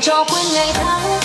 cho quên ngày tháng